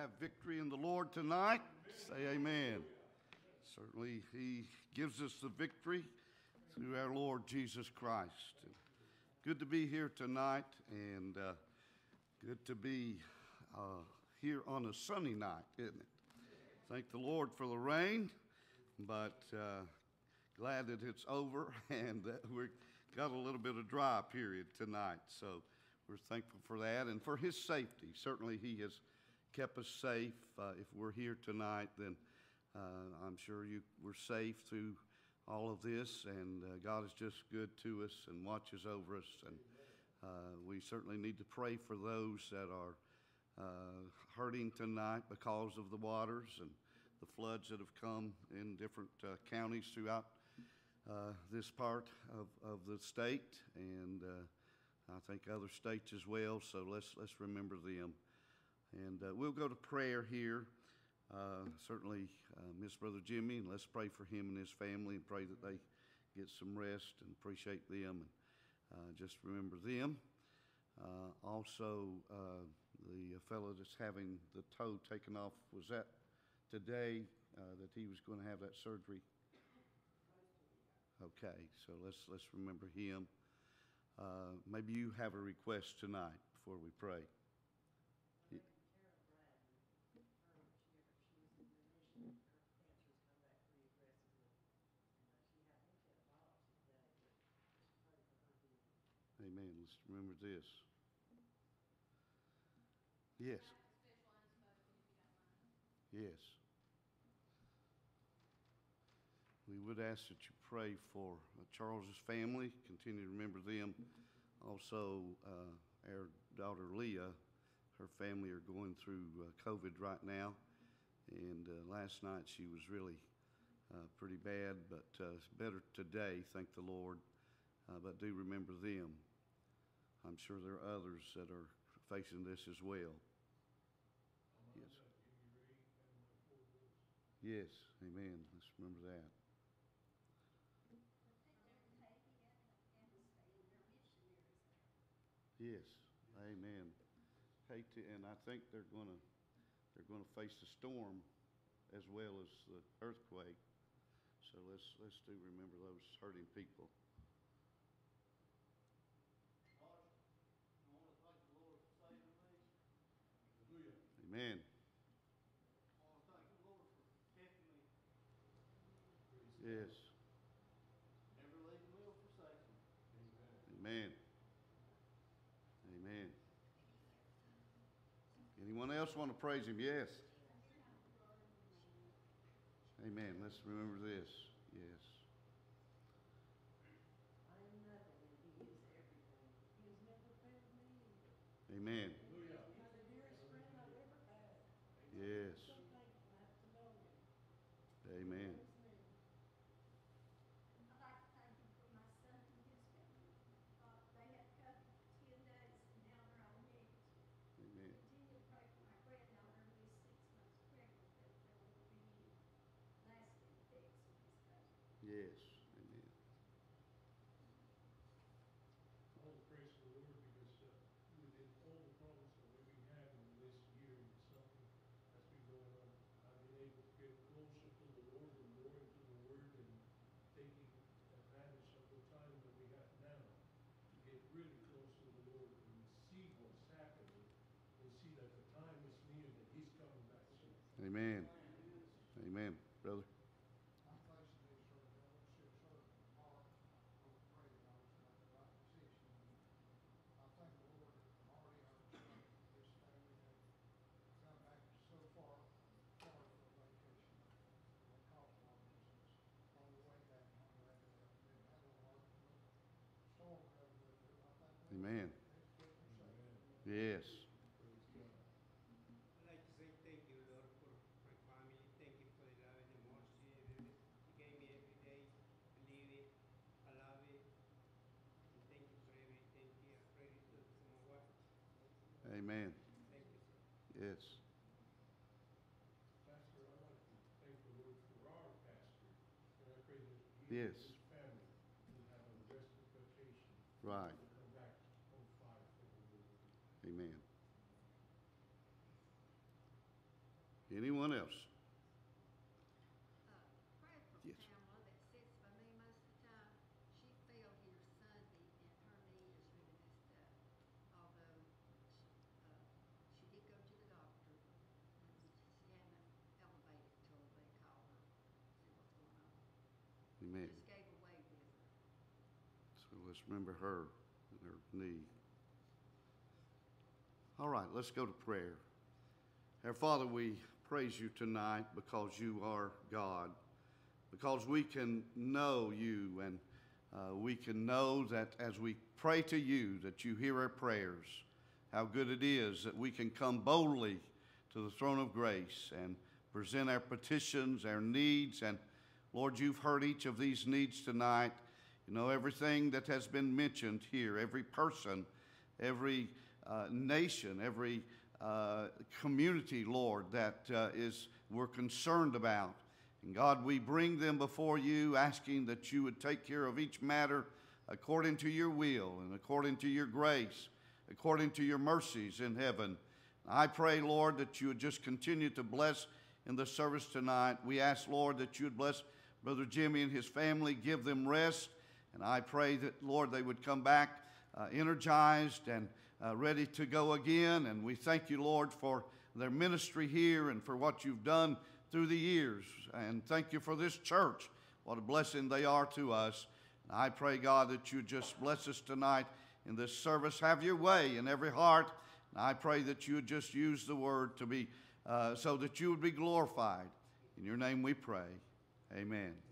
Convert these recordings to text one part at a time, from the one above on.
have victory in the Lord tonight? Say amen. Certainly, He gives us the victory through our Lord Jesus Christ. Good to be here tonight, and uh, good to be uh, here on a sunny night, isn't it? Thank the Lord for the rain, but uh, glad that it's over and that we've got a little bit of dry period tonight. So we're thankful for that and for His safety. Certainly, He has kept us safe. Uh, if we're here tonight, then uh, I'm sure you were safe through all of this, and uh, God is just good to us and watches over us. And uh, we certainly need to pray for those that are uh, hurting tonight because of the waters and the floods that have come in different uh, counties throughout this part of, of the state, and I think other states as well. So let's let's remember them. And uh, we'll go to prayer here. Uh, certainly, uh, miss Brother Jimmy, and let's pray for him and his family and pray that they get some rest and appreciate them and uh, just remember them. Uh, also, uh, the fellow that's having the toe taken off, was that today that he was going to have that surgery? Okay, so let's, let's remember him. Maybe you have a request tonight before we pray. Tara Bradley, her, she, she was in remission, her cancer's come back pretty aggressively. And uh, she had, I think she had a biopsy today, but just pray for her healing. Remember this. Yes. Yes. We would ask that you pray for uh, Charles's family, continue to remember them. Also, uh, our daughter Leah, her family are going through uh, COVID right now. And uh, last night she was really uh, pretty bad, but better today, thank the Lord. But do remember them. I'm sure there are others that are facing this as well. Yes. Yes, amen. Let's remember that. Yes, amen. Haiti, and I think they're gonna, they're gonna face the storm as well as the earthquake. So let's, let's do remember those hurting people. Lord, I want to thank the Lord for saving me. Amen. I want to thank the Lord for keeping me, Yes, never forsaking me. amen. Amen. Anyone else want to praise him? Yes. Amen. Let's remember this. Yes. I am nothing and he is everything. He has never failed me. Amen. He's the dearest friend I've ever had. Yes. So thankful I have to know him. Amen. His name. I'd like to thank him for my son and his family. Uh, they had come ten days and now they're on edge. Amen. Continue to pray for my granddaughter who is six months pregnant that there will be any lasting effects of this pain. Yes. Amen. All the praise to the Lord because uh, within all the problems that we've been having this year and something that's been going on, I've been able to get closer to the Lord and more into the Word and taking advantage of the time that we have now to get really close to the Lord and see what's happening and see that the time is near that He's coming back soon. Amen. Amen, brother. I'm facing this sort of, I want to see a sort of heart, I was praying, I was in the right position. I thank the Lord, already understand this family have come back so far, far for vacation. They called for it, since on the way back, on the way back, they had a lot of storm over there. I Amen. Good for safety. Yes. I'd like to say thank you, Lord, for my family. Thank you for the love and the mercy that you gave me every day. I live it, I love it. And thank you for everything. I pray this to my wife. Amen. Thank you, sir. Yes. Pastor, I'd like to thank the Lord for our pastor and I pray that he Yes. and his family will have a vacation. Right. Come back on fire for the Lord. Amen. Anyone else? Uh, pray for Yes. Pamela that sits by me most of the time. She fell here Sunday and her knee is really messed up. Although, she, uh, she did go to the doctor and she hadn't elevated till they called her, see what's going on. Amen. Just gave away with her. Let's remember her and her knee. All right, let's go to prayer. Our Father, we praise you tonight because you are God, because we can know you and uh, we can know that as we pray to you that you hear our prayers. How good it is that we can come boldly to the throne of grace and present our petitions, our needs, and Lord, you've heard each of these needs tonight. You know everything that has been mentioned here, every person, every uh, nation, every uh, community, Lord, that uh, is we're concerned about. And God, we bring them before you, asking that you would take care of each matter according to your will and according to your grace, according to your mercies in heaven. I pray, Lord, that you would just continue to bless in the service tonight. We ask, Lord, that you would bless Brother Jimmy and his family, give them rest. And I pray that, Lord, they would come back uh, energized and uh, ready to go again. And we thank you, Lord, for their ministry here and for what you've done through the years. And thank you for this church. What a blessing they are to us. And I pray, God, that you just bless us tonight in this service. Have your way in every heart. And I pray that you would just use the word to be uh, so that you would be glorified. In your name we pray. Amen.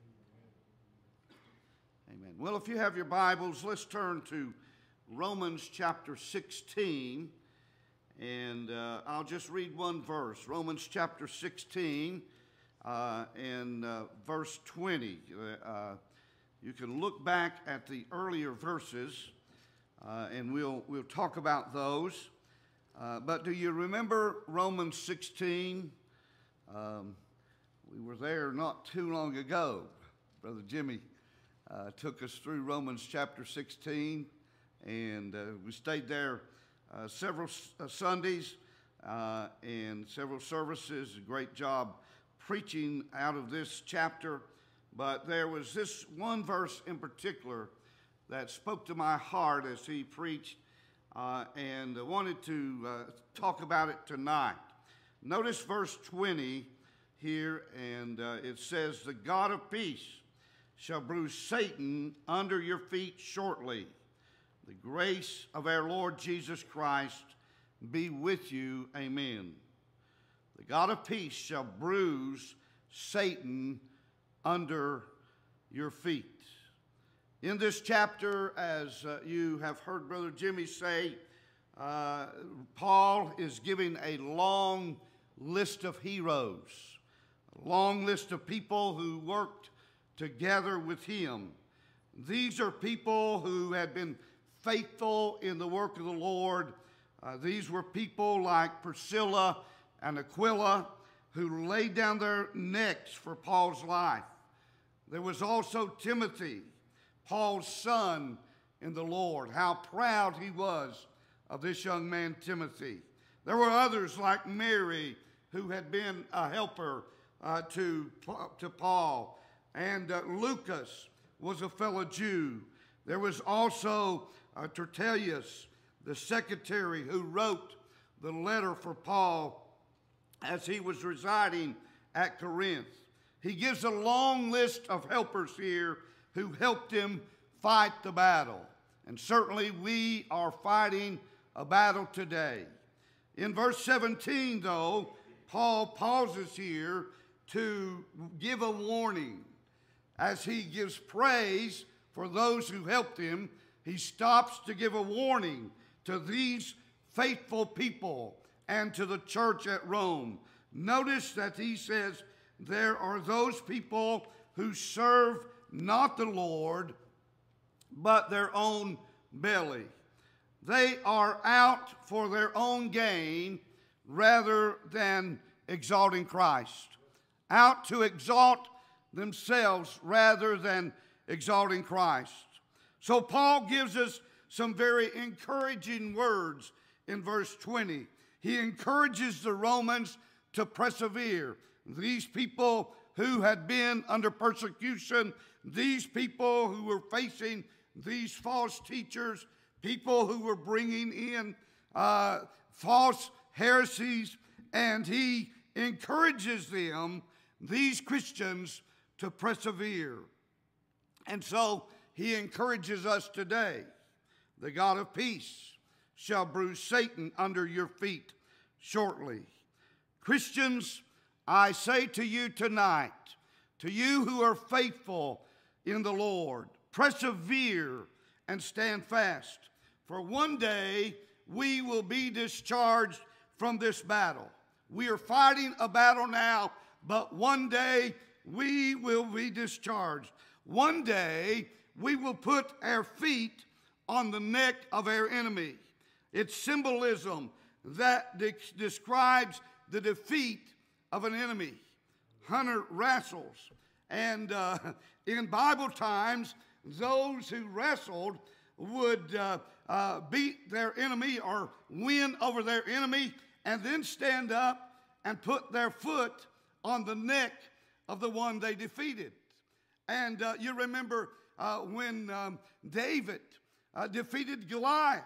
Amen. Well, if you have your Bibles, let's turn to Romans chapter 16. And uh, I'll just read one verse Romans chapter 16 uh, and uh, verse 20. Uh, you can look back at the earlier verses uh, and we'll, we'll talk about those. Uh, but do you remember Romans 16? Um, we were there not too long ago. Brother Jimmy uh, took us through Romans chapter 16, and uh, we stayed there uh, several uh, Sundays uh, and several services. A great job preaching out of this chapter. But there was this one verse in particular that spoke to my heart as he preached, uh, and I wanted to talk about it tonight. Notice verse 20 here, and it says, The God of peace shall bruise Satan under your feet shortly. The grace of our Lord Jesus Christ be with you. Amen. The God of peace shall bruise Satan under your feet. In this chapter, as uh, you have heard Brother Jimmy say, uh, Paul is giving a long list of heroes, a long list of people who worked together with him. These are people who had been faithful in the work of the Lord. Uh, these were people like Priscilla and Aquila who laid down their necks for Paul's life. There was also Timothy, Paul's son in the Lord. How proud he was of this young man, Timothy. There were others like Mary, who had been a helper uh, to, to Paul, and uh, Lucas was a fellow Jew. There was also uh, Tertullus, the secretary who wrote the letter for Paul as he was residing at Corinth. He gives a long list of helpers here who helped him fight the battle. And certainly we are fighting a battle today. In verse 17, though, Paul pauses here to give a warning. As he gives praise for those who helped him, he stops to give a warning to these faithful people and to the church at Rome. Notice that he says, There are those people who serve not the Lord, but their own belly. They are out for their own gain rather than exalting Christ, out to exalt themselves rather than exalting Christ. So Paul gives us some very encouraging words in verse 20. He encourages the Romans to persevere. These people who had been under persecution, these people who were facing these false teachers, people who were bringing in uh, false heresies, and he encourages them, these Christians, to persevere. And so he encourages us today the God of peace shall bruise Satan under your feet shortly. Christians, I say to you tonight, to you who are faithful in the Lord, persevere and stand fast, for one day we will be discharged from this battle. We are fighting a battle now, but one day we will be discharged. One day we will put our feet on the neck of our enemy. It's symbolism that de- describes the defeat of an enemy. Hunter wrestles. And uh, in Bible times, those who wrestled would uh, uh, beat their enemy or win over their enemy and then stand up and put their foot on the neck of the one they defeated. And uh, you remember uh, when um, David uh, defeated Goliath,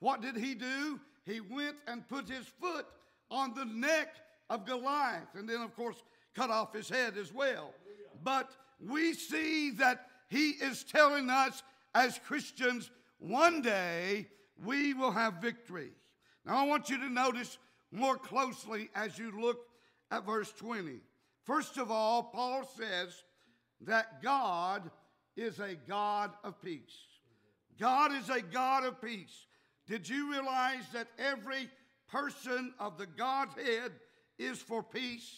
what did he do? He went and put his foot on the neck of Goliath, and then, of course, cut off his head as well. But we see that he is telling us as Christians, one day we will have victory. Now, I want you to notice more closely as you look at verse 20. First of all, Paul says that God is a God of peace. God is a God of peace. Did you realize that every person of the Godhead is for peace?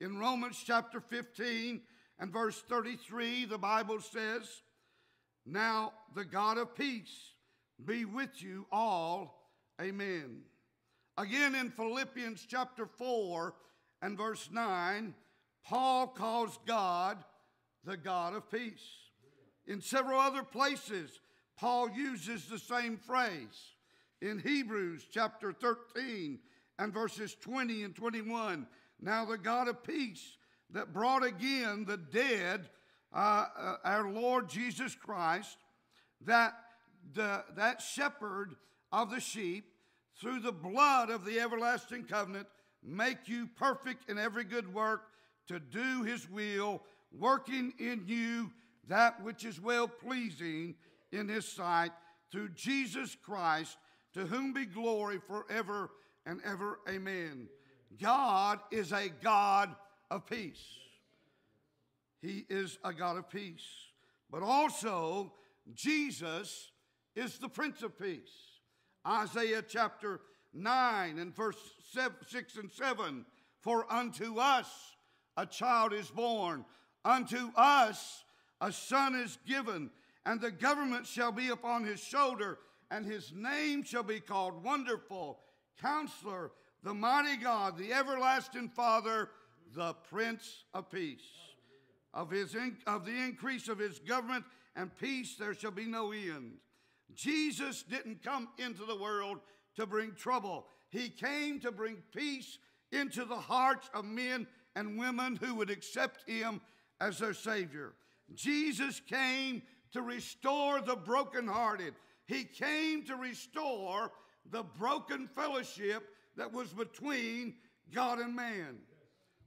In Romans chapter 15 and verse 33, the Bible says, Now the God of peace be with you all. Amen. Again in Philippians chapter 4 and verse 9, Paul calls God the God of peace. In several other places, Paul uses the same phrase. In Hebrews chapter 13 and verses 20 and 21, now the God of peace that brought again the dead, uh, uh, our Lord Jesus Christ, that, the, that shepherd of the sheep, through the blood of the everlasting covenant, make you perfect in every good work to do his will, working in you that which is well pleasing in his sight through Jesus Christ, to whom be glory forever and ever. Amen. God is a God of peace. He is a God of peace. But also, Jesus is the Prince of Peace. Isaiah chapter 9 and verse 6 and 7 For unto us a child is born, unto us a son is given and the government shall be upon his shoulder, and his name shall be called Wonderful, Counselor, the Mighty God, the Everlasting Father, the Prince of Peace. Of, his in, of the increase of his government and peace there shall be no end. Jesus didn't come into the world to bring trouble. He came to bring peace into the hearts of men and women who would accept him as their Savior. Jesus came to restore the brokenhearted. He came to restore the broken fellowship that was between God and man.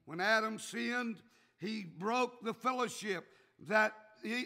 When Adam sinned, he broke the fellowship that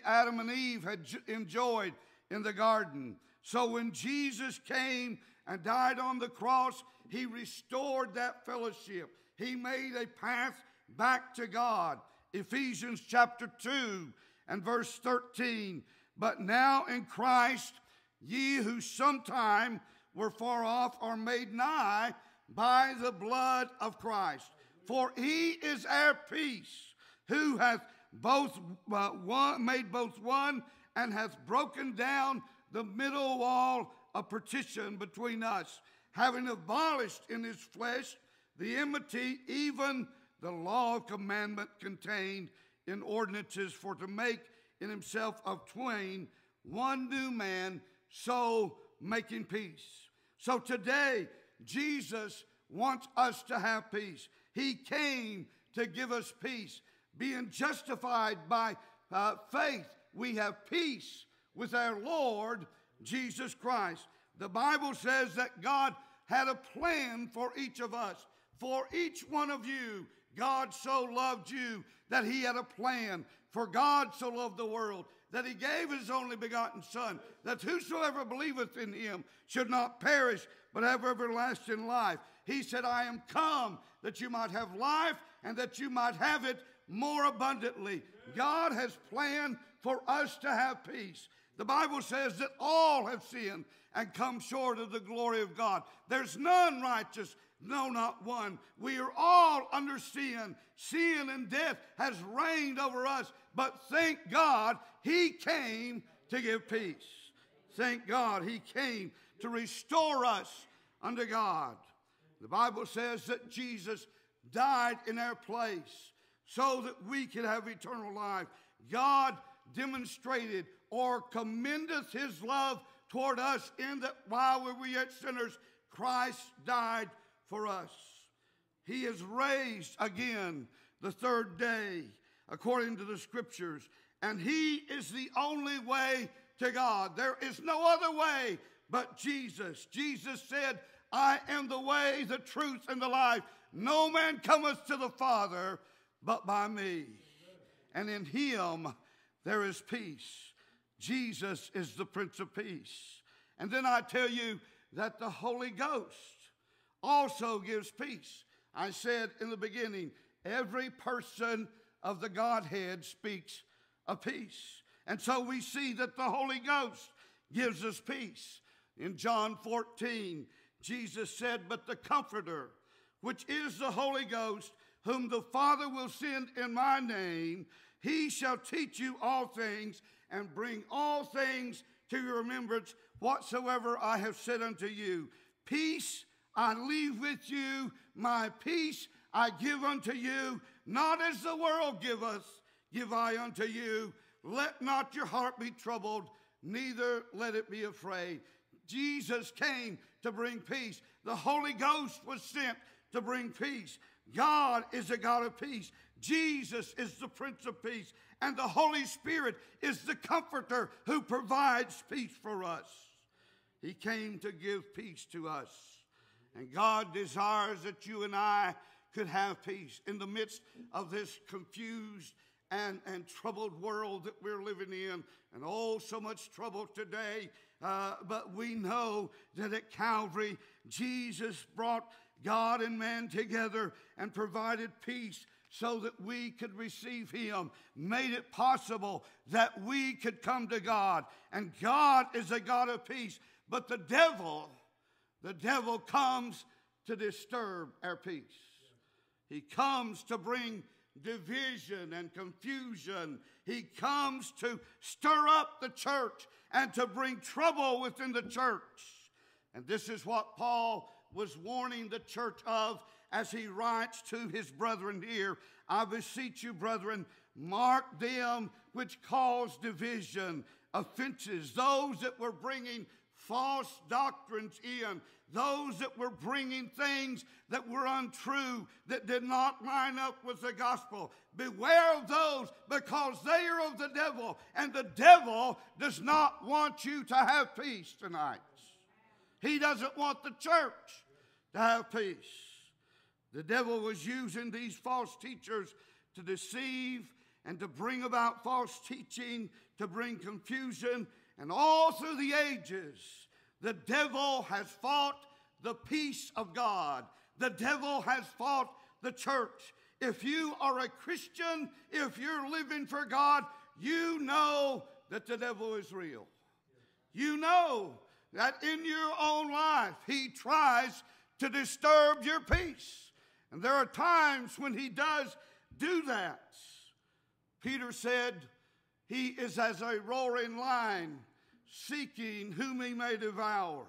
Adam and Eve had enjoyed in the garden. So when Jesus came and died on the cross, he restored that fellowship. He made a path back to God. Ephesians chapter 2 and verse 13. But now in Christ, ye who sometime were far off are made nigh by the blood of Christ. For he is our peace, who hath both uh, one, made both one and hath broken down the middle wall of partition between us, having abolished in his flesh the enmity, even the law of commandment contained in ordinances, for to make in himself of twain one new man, so making peace. So today, Jesus wants us to have peace. He came to give us peace. Being justified by uh, faith, we have peace with our Lord Jesus Christ. The Bible says that God had a plan for each of us, for each one of you. God so loved you that he had a plan. For God so loved the world that he gave his only begotten Son, that whosoever believeth in him should not perish, but have everlasting life. He said, I am come that you might have life and that you might have it more abundantly. God has planned for us to have peace. The Bible says that all have sinned and come short of the glory of God. There's none righteous, no, not one. We are all under sin. Sin and death has reigned over us, but thank God he came to give peace. Thank God he came to restore us unto God. The Bible says that Jesus died in our place so that we could have eternal life. God demonstrated or commendeth his love toward us in that while we were yet sinners, Christ died for us. He is raised again the third day, according to the scriptures, and he is the only way to God. There is no other way but Jesus. Jesus said, I am the way, the truth, and the life. No man cometh to the Father but by me. And in him there is peace. Jesus is the Prince of Peace. And then I tell you that the Holy Ghost also gives peace. I said in the beginning, every person of the Godhead speaks of peace. And so we see that the Holy Ghost gives us peace. In John 14, Jesus said, But the Comforter, which is the Holy Ghost, whom the Father will send in my name, he shall teach you all things and bring all things to your remembrance whatsoever I have said unto you. Peace I leave with you, my peace I give unto you, not as the world giveth, give I unto you. Let not your heart be troubled, neither let it be afraid. Jesus came to bring peace. The Holy Ghost was sent to bring peace. God is a God of peace. Jesus is the Prince of Peace. And the Holy Spirit is the comforter who provides peace for us. He came to give peace to us. And God desires that you and I could have peace in the midst of this confused and, and troubled world that we're living in. And oh, so much trouble today. Uh, but we know that at Calvary, Jesus brought God and man together and provided peace so that we could receive Him, made it possible that we could come to God. And God is a God of peace. But the devil, the devil comes to disturb our peace. He comes to bring division and confusion. He comes to stir up the church and to bring trouble within the church. And this is what Paul was warning the church of as he writes to his brethren here I beseech you, brethren, mark them which cause division, offenses, those that were bringing false doctrines in, those that were bringing things that were untrue, that did not line up with the gospel. Beware of those because they are of the devil, and the devil does not want you to have peace tonight. He doesn't want the church to have peace. The devil was using these false teachers to deceive and to bring about false teaching, to bring confusion. And all through the ages, the devil has fought the peace of God. The devil has fought the church. If you are a Christian, if you're living for God, you know that the devil is real. You know that in your own life, he tries to disturb your peace. And there are times when he does do that. Peter said, He is as a roaring lion seeking whom he may devour.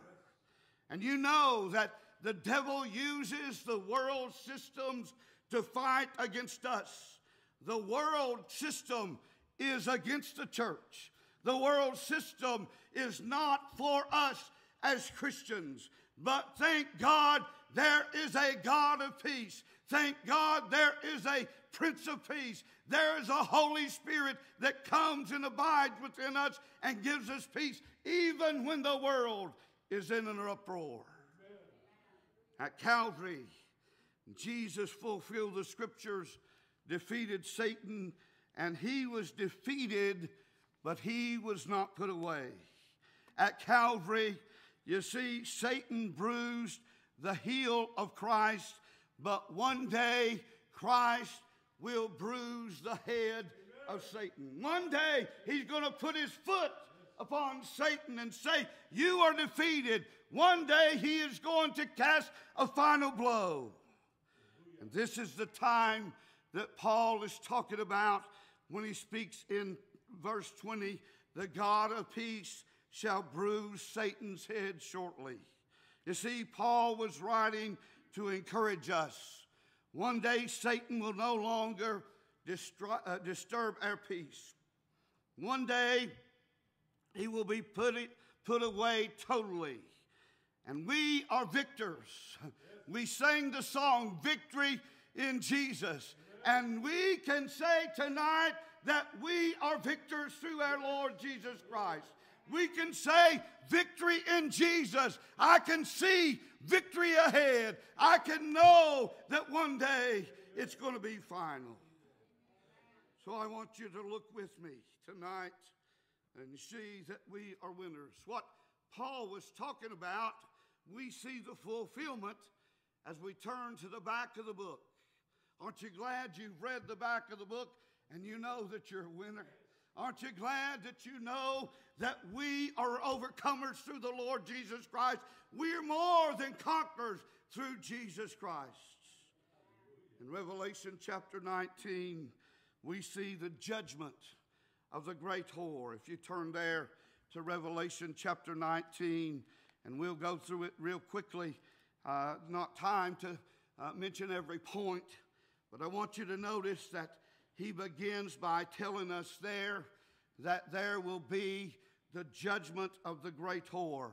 And you know that the devil uses the world systems to fight against us. The world system is against the church. The world system is not for us as Christians. But thank God there is a God of peace. Thank God there is a Prince of Peace. There is a Holy Spirit that comes and abides within us and gives us peace, even when the world is in an uproar. At Calvary, Jesus fulfilled the scriptures, defeated Satan, and he was defeated, but he was not put away. At Calvary, you see, Satan bruised the heel of Christ, but one day Christ will bruise the head of Satan. One day he's going to put his foot upon Satan and say, You are defeated. One day he is going to cast a final blow. And this is the time that Paul is talking about when he speaks in verse 20 the God of peace shall bruise Satan's head shortly. You see, Paul was writing to encourage us. One day, Satan will no longer distru- uh, disturb our peace. One day, he will be put, it, put away totally. And we are victors. We sang the song, Victory in Jesus. And we can say tonight that we are victors through our Lord Jesus Christ. We can say victory in Jesus. I can see victory ahead. I can know that one day it's going to be final. So I want you to look with me tonight and see that we are winners. What Paul was talking about, we see the fulfillment as we turn to the back of the book. Aren't you glad you've read the back of the book and you know that you're a winner? Aren't you glad that you know that we are overcomers through the Lord Jesus Christ? We're more than conquerors through Jesus Christ. In Revelation chapter 19, we see the judgment of the great whore. If you turn there to Revelation chapter 19, and we'll go through it real quickly. Uh, not time to uh, mention every point, but I want you to notice that he begins by telling us there that there will be the judgment of the great whore.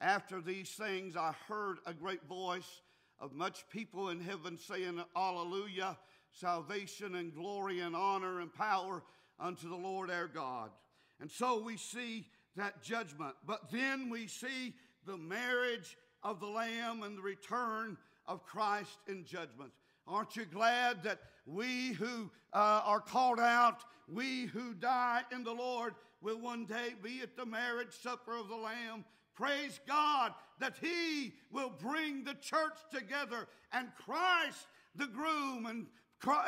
After these things, I heard a great voice of much people in heaven saying, Alleluia, salvation and glory and honor and power unto the Lord our God. And so we see that judgment. But then we see the marriage of the Lamb and the return of Christ in judgment. Aren't you glad that we who uh, are called out, we who die in the Lord, will one day be at the marriage supper of the Lamb? Praise God that He will bring the church together and Christ, the groom, and,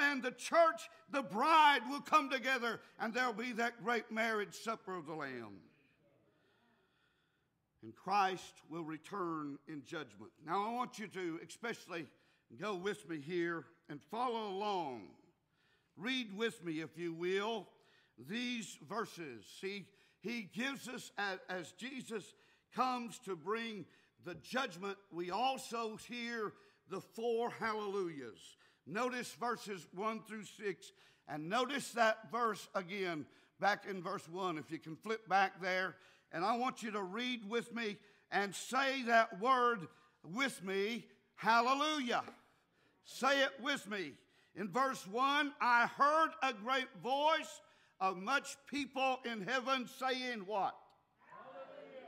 and the church, the bride, will come together and there'll be that great marriage supper of the Lamb. And Christ will return in judgment. Now, I want you to especially go with me here and follow along. Read with me, if you will, these verses. See, he gives us, as, as Jesus comes to bring the judgment, we also hear the four hallelujahs. Notice verses 1 through 6, and notice that verse again back in verse 1. If you can flip back there, and I want you to read with me and say that word with me hallelujah. Say it with me. In verse 1, I heard a great voice of much people in heaven saying, What?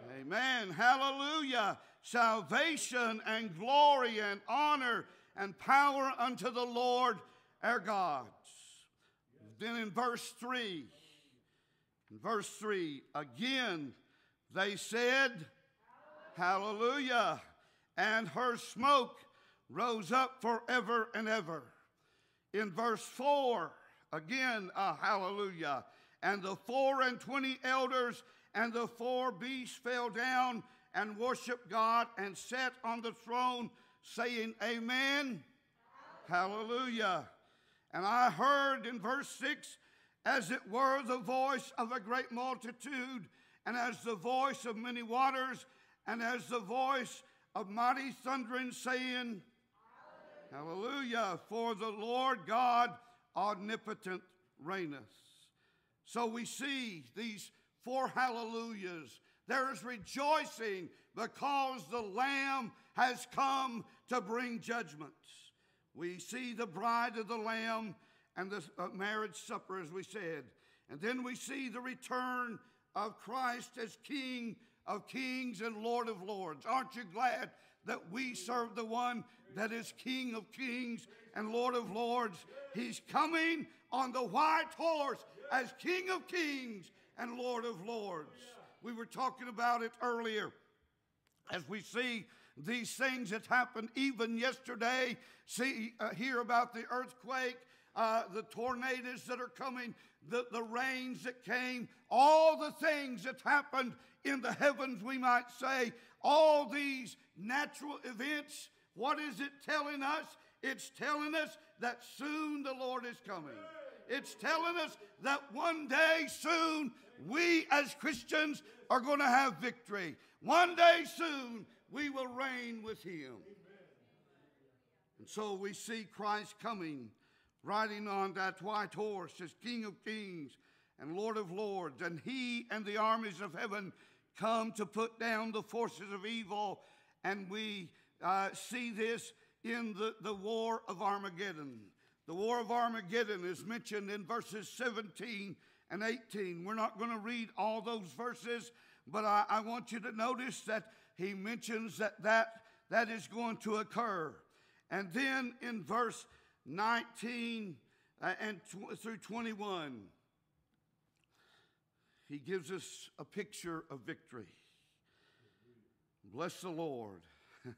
Hallelujah. Amen. Hallelujah. Salvation and glory and honor and power unto the Lord our God. Then in verse 3, in verse 3, again they said, Hallelujah. And her smoke rose up forever and ever. In verse 4, again, a hallelujah. And the four and twenty elders and the four beasts fell down and worshiped God and sat on the throne, saying, Amen. Hallelujah. And I heard in verse 6, as it were the voice of a great multitude, and as the voice of many waters, and as the voice of mighty thundering, saying, Hallelujah. For the Lord God omnipotent reigneth. So we see these four hallelujahs. There is rejoicing because the Lamb has come to bring judgments. We see the bride of the Lamb and the uh, marriage supper, as we said. And then we see the return of Christ as King of kings and Lord of lords. Aren't you glad that we serve the one that is King of kings and Lord of lords? He's coming on the white horse as King of kings and Lord of lords. We were talking about it earlier as we see these things that happened even yesterday, see, uh, hear about the earthquake, uh, the tornadoes that are coming, the, the rains that came, all the things that happened in the heavens, we might say, all these natural events. What is it telling us? It's telling us that soon the Lord is coming. It's telling us that one day soon we as Christians are going to have victory. One day soon we will reign with him. And so we see Christ coming, riding on that white horse as King of kings and Lord of lords. And he and the armies of heaven come to put down the forces of evil. And we uh, see this in the, the war of Armageddon. The war of Armageddon is mentioned in verses 17 and 18. We're not going to read all those verses, but I, I want you to notice that he mentions that, that that is going to occur. And then in verse 19 uh, and tw- through 21, he gives us a picture of victory. Bless the Lord.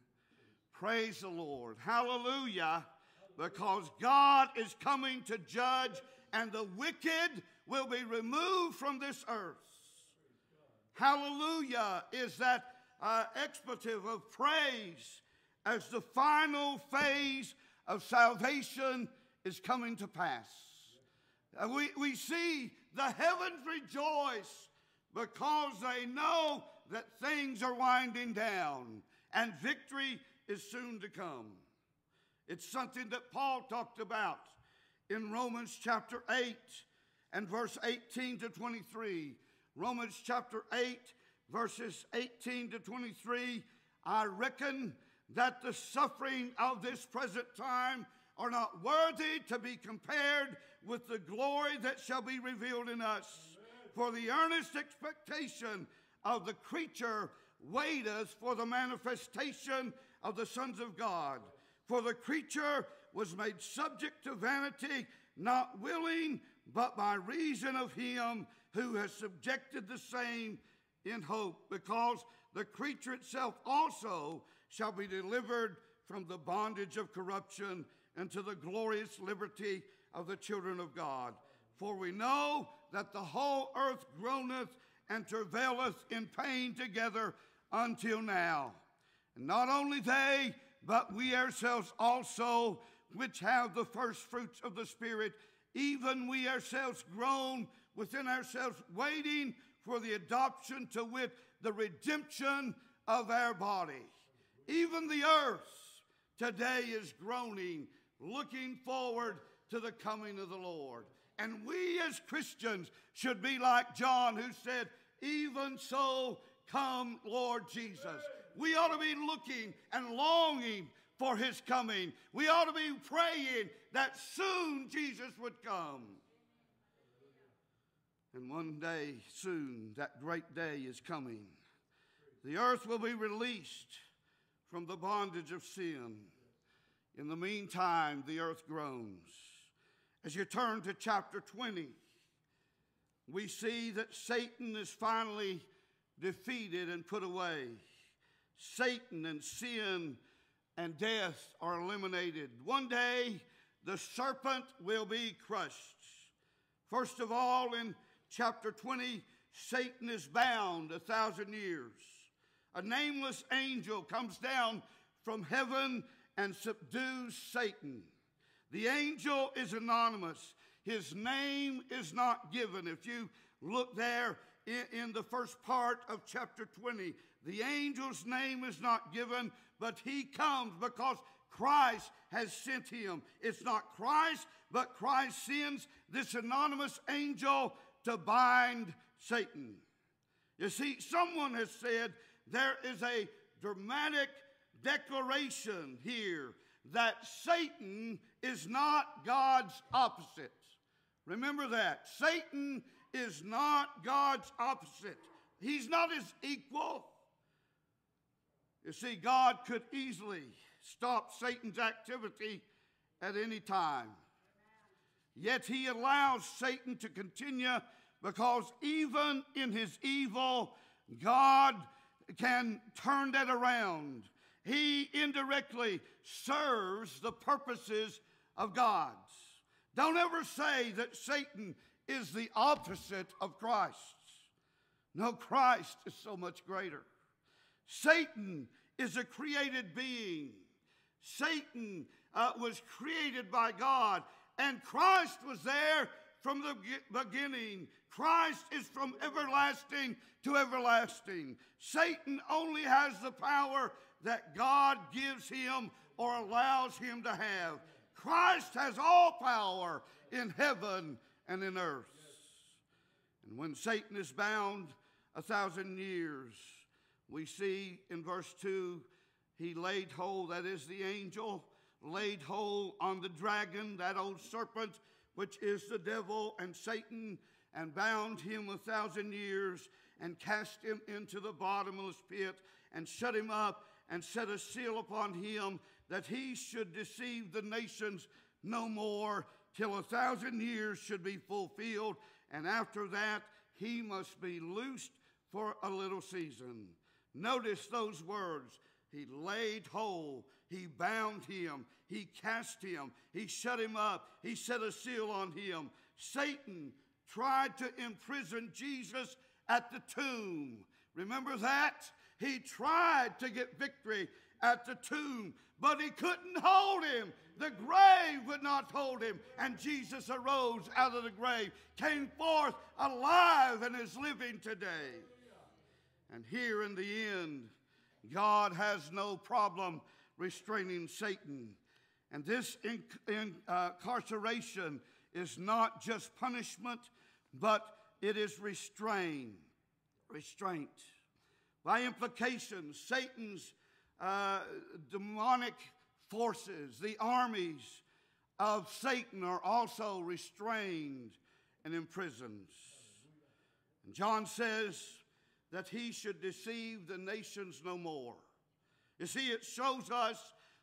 Praise the Lord. Hallelujah. Because God is coming to judge, and the wicked will be removed from this earth. Hallelujah is that uh, expletive of praise as the final phase of salvation is coming to pass. Uh, we, we see the heavens rejoice because they know that things are winding down and victory is soon to come. It's something that Paul talked about in Romans chapter 8 and verse 18 to 23. Romans chapter 8, verses 18 to 23. I reckon that the suffering of this present time are not worthy to be compared with the glory that shall be revealed in us. For the earnest expectation of the creature waiteth for the manifestation of the sons of God. For the creature was made subject to vanity, not willing, but by reason of him who has subjected the same in hope, because the creature itself also shall be delivered from the bondage of corruption into the glorious liberty of the children of God. For we know that the whole earth groaneth and travaileth in pain together until now. And not only they, but we ourselves also, which have the first fruits of the Spirit, even we ourselves groan within ourselves, waiting for the adoption to wit, the redemption of our body. Even the earth today is groaning, looking forward to the coming of the Lord. And we as Christians should be like John, who said, Even so, come, Lord Jesus. We ought to be looking and longing for his coming. We ought to be praying that soon Jesus would come. And one day, soon, that great day is coming. The earth will be released from the bondage of sin. In the meantime, the earth groans. As you turn to chapter 20, we see that Satan is finally defeated and put away. Satan and sin and death are eliminated. One day, the serpent will be crushed. First of all, in chapter 20, Satan is bound a thousand years. A nameless angel comes down from heaven and subdues Satan. The angel is anonymous. His name is not given. If you look there in, in, the first part of chapter 20, the angel's name is not given, but he comes because Christ has sent him. It's not Christ, but Christ sends this anonymous angel to bind Satan. You see, someone has said there is a dramatic declaration here that Satan is not God's opposite. Remember that. Satan is not God's opposite, he's not his equal. You see, God could easily stop Satan's activity at any time. Yet he allows Satan to continue because even in his evil, God can turn that around. He indirectly serves the purposes of God's. Don't ever say that Satan is the opposite of Christ. No, Christ is so much greater. Satan is a created being. Satan uh, was created by God, and Christ was there from the beginning. Christ is from everlasting to everlasting. Satan only has the power that God gives him or allows him to have. Christ has all power in heaven and in earth. And when Satan is bound a thousand years, we see in verse 2 he laid hold, that is the angel, laid hold on the dragon, that old serpent, which is the devil and Satan, and bound him a thousand years, and cast him into the bottomless pit, and shut him up, and set a seal upon him, that he should deceive the nations no more, till a thousand years should be fulfilled, and after that he must be loosed for a little season. Notice those words. He laid hold, he bound him, he cast him, he shut him up, he set a seal on him. Satan tried to imprison Jesus at the tomb. Remember that? He tried to get victory at the tomb, but he couldn't hold him. The grave would not hold him. And Jesus arose out of the grave, came forth alive, and is living today. And here in the end, God has no problem restraining Satan. And this uh, incarceration is not just punishment, but it is restraint. Restraint. By implication, Satan's uh, demonic forces, the armies of Satan, are also restrained and imprisoned. And John says, that he should deceive the nations no more. You see, it shows us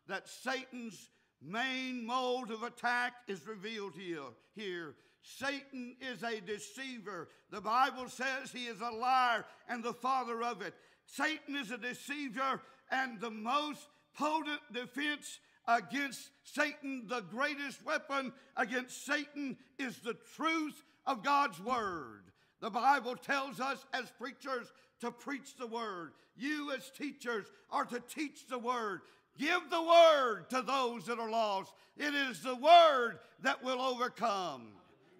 that Satan's main mode of attack is revealed here. here. Satan is a deceiver. The Bible says he is a liar and the father of it. Satan is a deceiver, and the most potent defense against Satan, the greatest weapon against Satan, is the truth of God's word. The Bible tells us as preachers to preach the word. You, as teachers, are to teach the word. Give the word to those that are lost. It is the word that will overcome.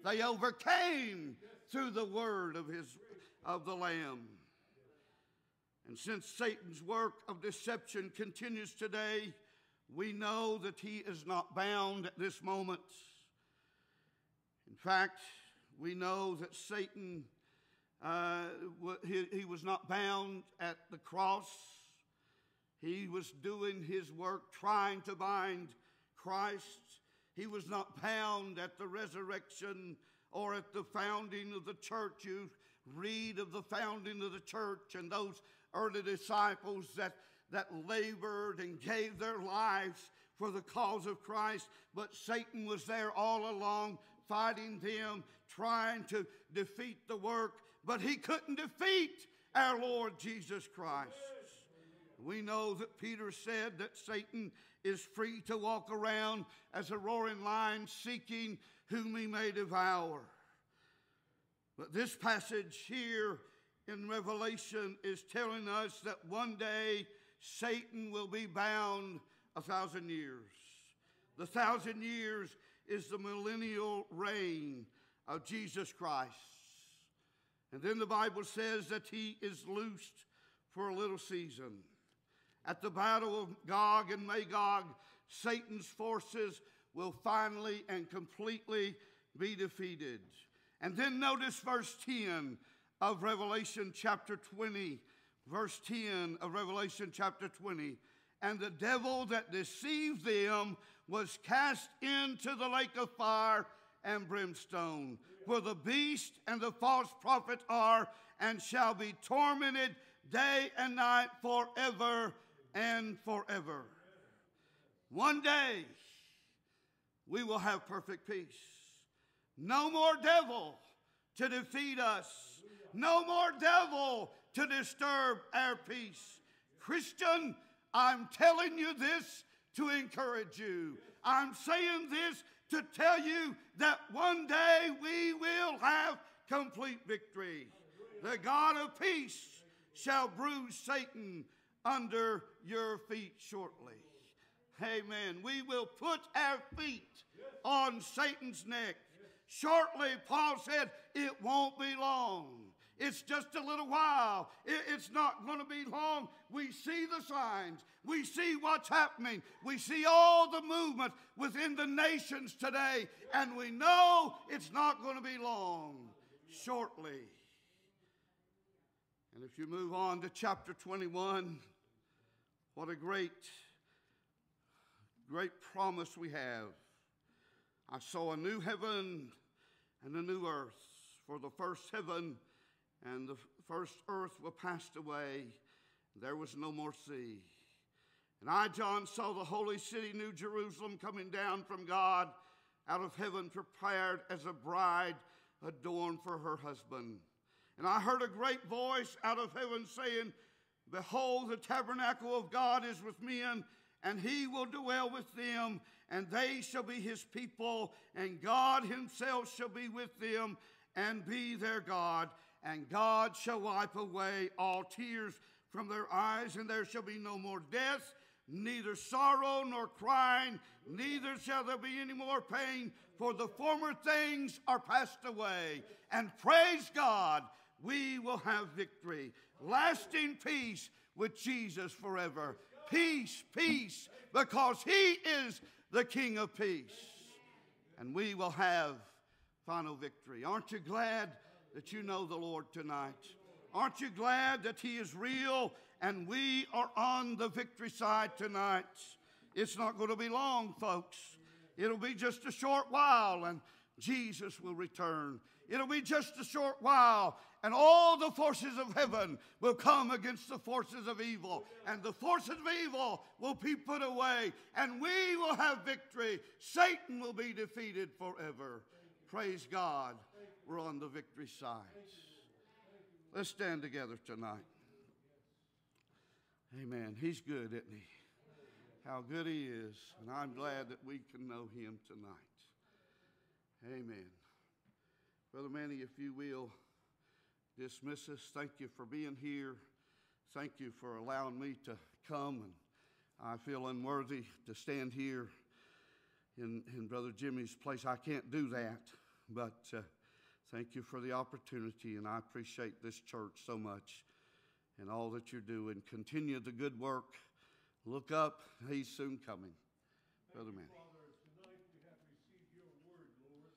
They overcame through the word of his of the Lamb. And since Satan's work of deception continues today, we know that he is not bound at this moment. In fact, we know that Satan uh, he, he was not bound at the cross. He was doing his work trying to bind Christ. He was not bound at the resurrection or at the founding of the church. You read of the founding of the church and those early disciples that, that labored and gave their lives for the cause of Christ, but Satan was there all along fighting them, trying to defeat the work but he couldn't defeat our Lord Jesus Christ. We know that Peter said that Satan is free to walk around as a roaring lion seeking whom he may devour. But this passage here in Revelation is telling us that one day Satan will be bound a thousand years. The thousand years is the millennial reign of Jesus Christ. And then the Bible says that he is loosed for a little season. At the battle of Gog and Magog, Satan's forces will finally and completely be defeated. And then notice verse 10 of Revelation chapter 20. Verse 10 of Revelation chapter 20. and the devil that deceived them was cast into the lake of fire and brimstone, where the beast and the false prophet are, and shall be tormented day and night forever and forever. One day, we will have perfect peace. No more devil to defeat us. No more devil to disturb our peace. Christian, I'm telling you this to encourage you. I'm saying this to tell you that one day we will have complete victory. The God of peace shall bruise Satan under your feet shortly. Amen. We will put our feet on Satan's neck. Shortly, Paul said, it won't be long. It's just a little while. It's not going to be long. We see the signs. We see what's happening. We see all the movement within the nations today. And we know it's not going to be long. Shortly. And if you move on to chapter 21, what a great, great promise we have. I saw a new heaven and a new earth, for the first heaven and the first earth were passed away. There was no more sea. And I, John, saw the holy city, New Jerusalem, coming down from God out of heaven, prepared as a bride adorned for her husband. And I heard a great voice out of heaven saying, Behold, the tabernacle of God is with men, and he will dwell with them, and they shall be his people, and God himself shall be with them and be their God. And God shall wipe away all tears from their eyes, and there shall be no more death, neither sorrow nor crying, neither shall there be any more pain, for the former things are passed away. And praise God, we will have victory, lasting peace with Jesus forever. Peace, peace, because He is the King of peace. And we will have final victory. Aren't you glad that you know the Lord tonight? Aren't you glad that He is real and we are on the victory side tonight? It's not going to be long, folks. It'll be just a short while and Jesus will return. It'll be just a short while, and all the forces of heaven will come against the forces of evil, and the forces of evil will be put away, and we will have victory. Satan will be defeated forever. Praise God. We're on the victory side. Let's stand together tonight. Amen. He's good, isn't he? How good he is. And I'm glad that we can know him tonight. Amen. Brother Manny, if you will dismiss us, thank you for being here. Thank you for allowing me to come. And I feel unworthy to stand here in, in Brother Jimmy's place. I can't do that. But uh, thank you for the opportunity. And I appreciate this church so much and all that you're doing. Continue the good work. Look up, he's soon coming. Brother Manny. Father, tonight we have received your word, Lord,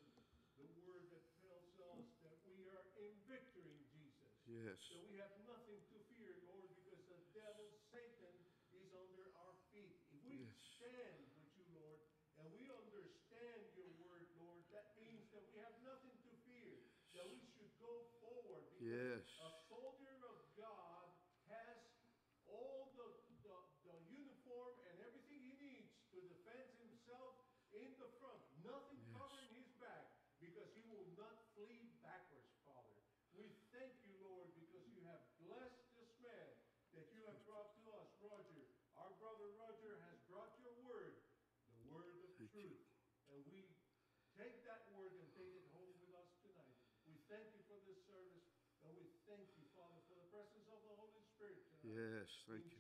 the word that tells us that we are in victory in Jesus. Yes. That we have nothing to fear, Lord, because the devil, Satan, is under our feet. If we Yes. stand with you, Lord, and we understand your word, Lord, that means that we have nothing to fear, that we should go forward. Yes. Because a soldier of God has all the, the, the uniform and everything he needs to defend himself in the front. Nothing Yes. covering his back because he will not flee backwards, Father. We thank you, Lord, because you have blessed this man that you have brought to us, Roger. Our brother Roger has brought your word, the word of truth. And we take that word and take it home with us tonight. We thank you for this service, and we thank you, Father, for the presence of the Holy Spirit tonight. Yes, thank.